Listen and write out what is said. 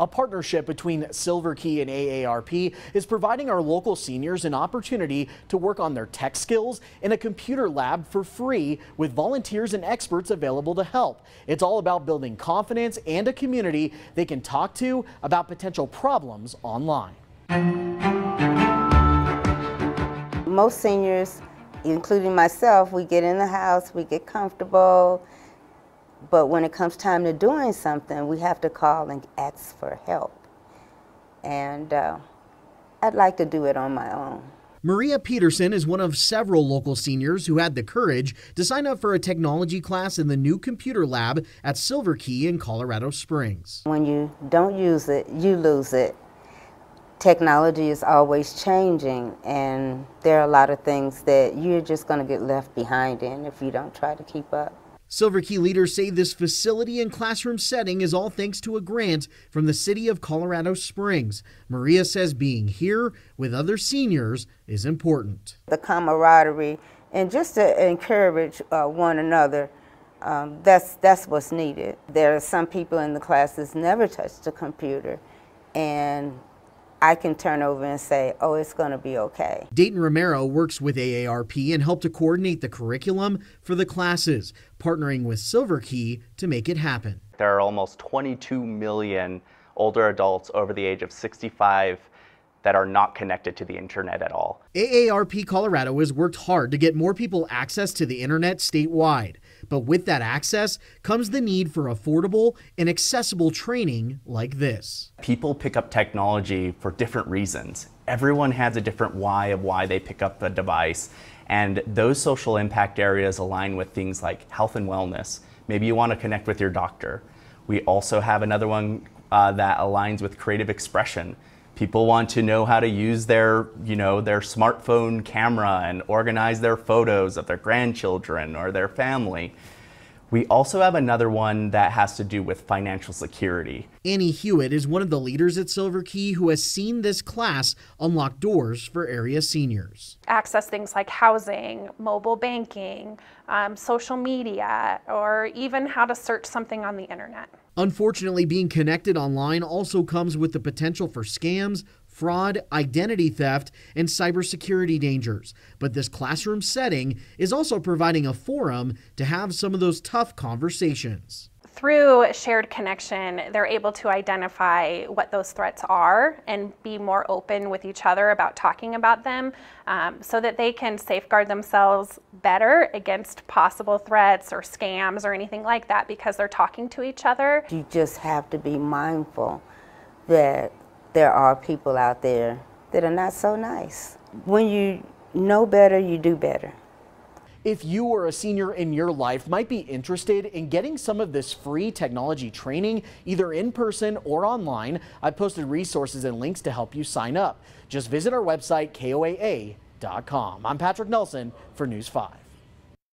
A partnership between Silver Key and AARP is providing our local seniors an opportunity to work on their tech skills in a computer lab for free with volunteers and experts available to help. It's all about building confidence and a community they can talk to about potential problems online. Most seniors, including myself, we get in the house, we get comfortable, but when it comes time to doing something, we have to call and ask for help. And uh, I'd like to do it on my own. Maria Peterson is one of several local seniors who had the courage to sign up for a technology class in the new computer lab at Silver Key in Colorado Springs. When you don't use it, you lose it. Technology is always changing, and there are a lot of things that you're just going to get left behind in if you don't try to keep up. Silver Key leaders say this facility and classroom setting is all thanks to a grant from the city of Colorado Springs. Maria says being here with other seniors is important. The camaraderie and just to encourage uh, one another, um, that's, that's what's needed. There are some people in the classes never touched a computer and I can turn over and say, oh, it's going to be okay. Dayton Romero works with AARP and helped to coordinate the curriculum for the classes, partnering with Silver Key to make it happen. There are almost 22 million older adults over the age of 65 that are not connected to the internet at all. AARP Colorado has worked hard to get more people access to the internet statewide. But with that access comes the need for affordable and accessible training like this. People pick up technology for different reasons. Everyone has a different why of why they pick up a device. And those social impact areas align with things like health and wellness. Maybe you want to connect with your doctor. We also have another one uh, that aligns with creative expression. People want to know how to use their, you know, their smartphone camera and organize their photos of their grandchildren or their family. We also have another one that has to do with financial security. Annie Hewitt is one of the leaders at Silver Key who has seen this class unlock doors for area seniors. Access things like housing, mobile banking, um, social media, or even how to search something on the internet. Unfortunately, being connected online also comes with the potential for scams, fraud, identity theft, and cybersecurity dangers. But this classroom setting is also providing a forum to have some of those tough conversations through shared connection, they're able to identify what those threats are and be more open with each other about talking about them um, so that they can safeguard themselves better against possible threats or scams or anything like that because they're talking to each other. You just have to be mindful that there are people out there that are not so nice. When you know better, you do better. If you or a senior in your life might be interested in getting some of this free technology training, either in person or online, I've posted resources and links to help you sign up. Just visit our website, koaa.com. I'm Patrick Nelson for News 5.